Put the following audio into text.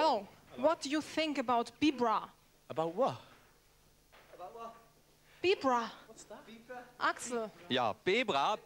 Hello. Hello. What do you think about Bibra? About what? About what? Bibra. What's that? Bibra. Axel. Yeah, Bibra.